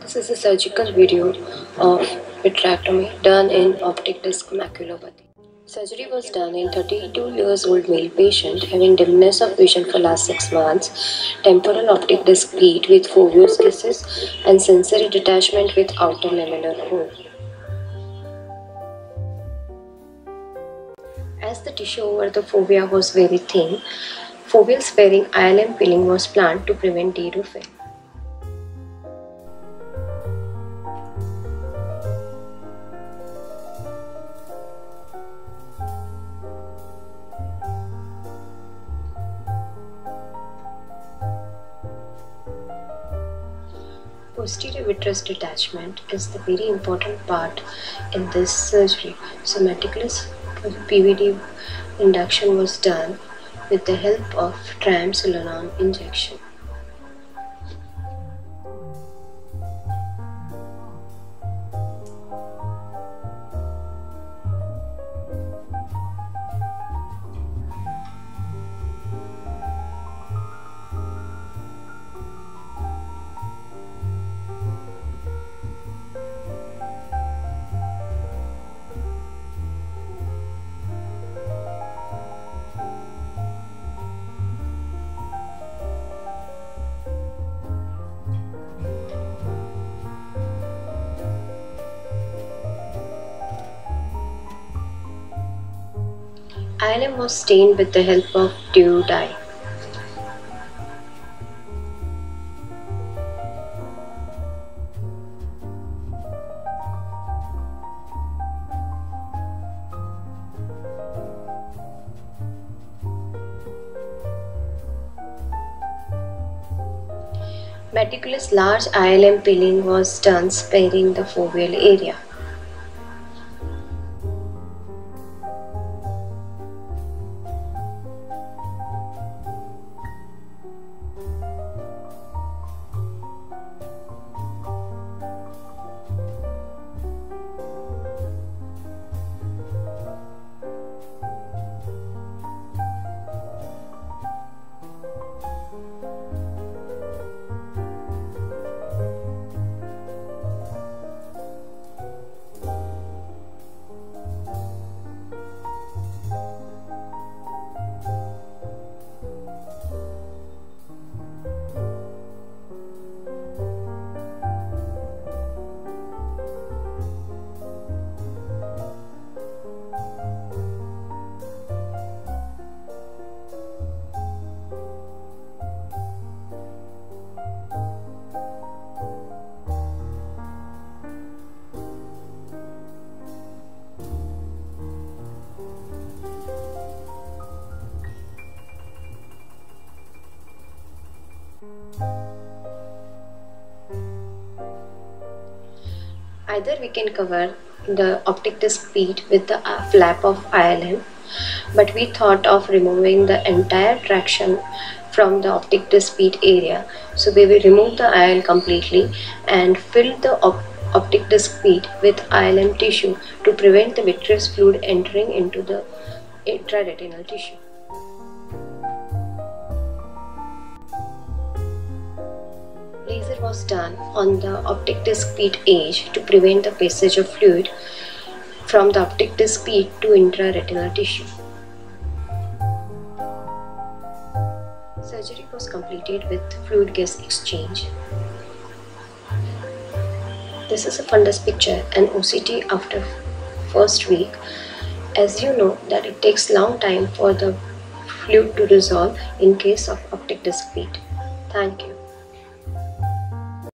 This is a surgical video of vitrectomy done in optic disc maculopathy. Surgery was done in 32 years old male patient having dimness of vision for last 6 months, temporal optic disc pit with foveal schisis and sensory detachment with outer lamellar hole. As the tissue over the fovea was very thin, foveal sparing ILM peeling was planned to prevent deroofing. Posterior vitreous detachment is the very important part in this surgery. So meticulous PVD induction was done with the help of triamcinolone injection. ILM was stained with the help of dew dye. Meticulous large ILM peeling was done sparing the foveal area. Either we can cover the optic disc pit with the uh, flap of ILM but we thought of removing the entire traction from the optic disc pit area so we will remove the IL completely and fill the op optic disc pit with ILM tissue to prevent the vitreous fluid entering into the intraretinal tissue. Laser was done on the optic disc pit edge to prevent the passage of fluid from the optic disc pit to intraretinal tissue. Surgery was completed with fluid gas exchange. This is a fundus picture and OCT after first week. As you know that it takes long time for the fluid to resolve in case of optic disc pit. Thank you.